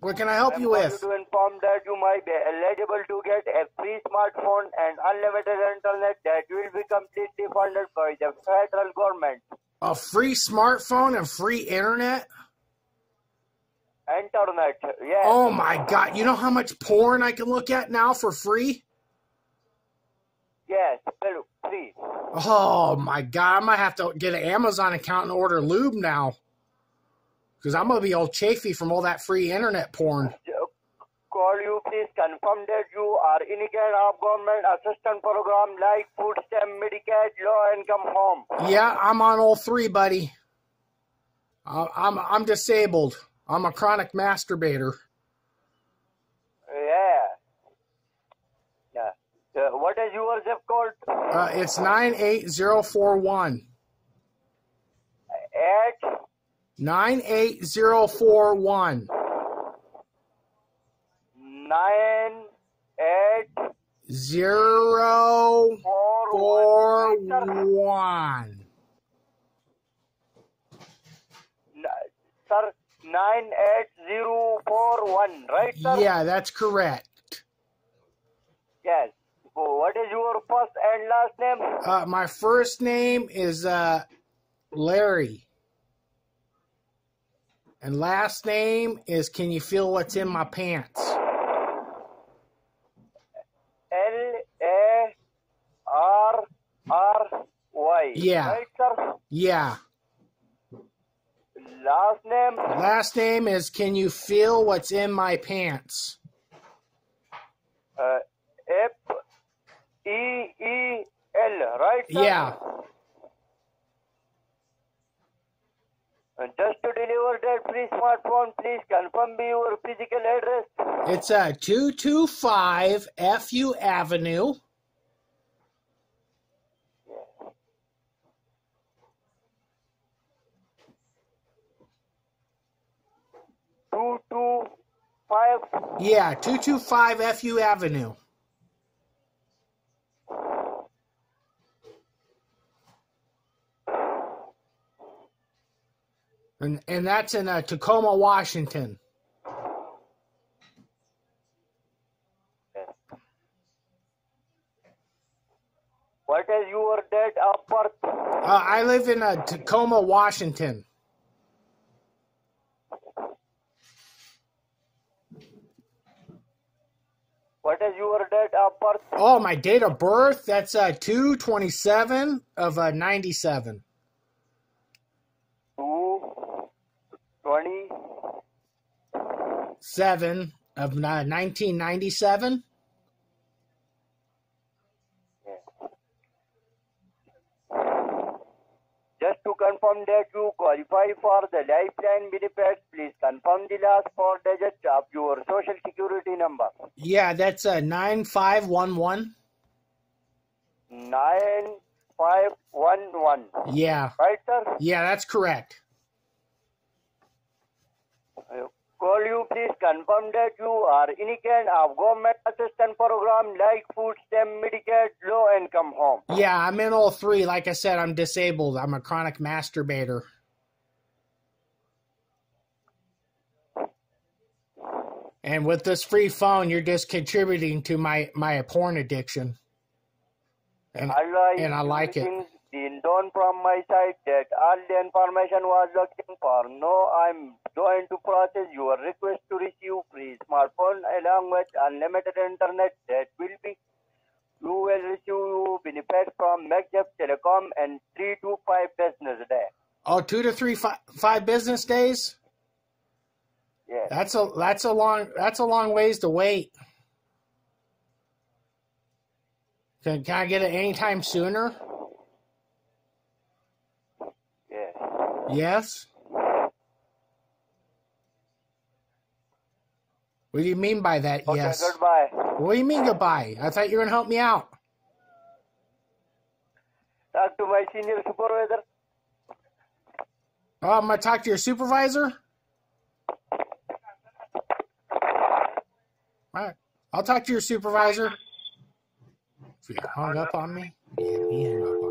What can I help I'm you with? to inform that you might be eligible to get a free smartphone and unlimited internet that will be completely funded by the federal government. A free smartphone and free internet? Internet, yes. Oh my god. You know how much porn I can look at now for free? Yes, hello, please. Oh my god. I might have to get an Amazon account and order lube now. Because I'm going to be all chafy from all that free internet porn. Call you, please confirm that you are in kind of government assistance program like food stamp, Medicaid, low income home. Yeah, I'm on all three, buddy. I'm I'm disabled. I'm a chronic masturbator. Yeah. Yeah. Uh, what is your zip code? Uh, it's nine eight zero four one. Eight Nine eight zero four one. nine eight Zero four four one. Right, sir? one. N- Sir, nine eight zero four one. Right, sir? Yeah, that's correct. Yes. So what is your first and last name? Uh, my first name is uh, Larry. And last name is Can You Feel What's in My Pants? L A R R Y. Yeah. Right. Yeah. Last name? Last name is Can You Feel What's in My Pants? Uh, F E E L, right? Sir? Yeah. And just to free smartphone, please confirm me your physical address. It's uh, 225 FU Avenue. Two two five. Yeah, 225 FU Avenue. And, and that's in uh, Tacoma, Washington. What is your date of birth? Uh, I live in uh, Tacoma, Washington. What is your date of birth? Oh, my date of birth? That's uh, 227 of uh, 97. 27 of 1997. Just to confirm that you qualify for the lifeline benefits, please confirm the last four digits of your social security number. Yeah, that's uh, a 9511. 9511. Yeah. Right, sir? Yeah, that's correct. Call you, please confirm that you are in a kind of government assistance program like food stamp, Medicaid, low income home. Yeah, I'm in all three. Like I said, I'm disabled. I'm a chronic masturbator. And with this free phone, you're just contributing to my my porn addiction. And Allah is and I like it. The done from my side that all the information was looking for. Now I'm going to process your request to receive free smartphone along with unlimited internet that will be you will receive benefit from MacJeb Telecom and three to five business day. oh, two to three five, five business days. Yeah. That's a that's a long that's a long ways to wait. Can, can I get it anytime sooner? Yes. Yes. What do you mean by that? Okay, yes. goodbye. What do you mean goodbye? I thought you were gonna help me out. Talk to my senior supervisor. Oh, I'm gonna talk to your supervisor. All right, I'll talk to your supervisor. If you hung up on me, yeah, he hung up.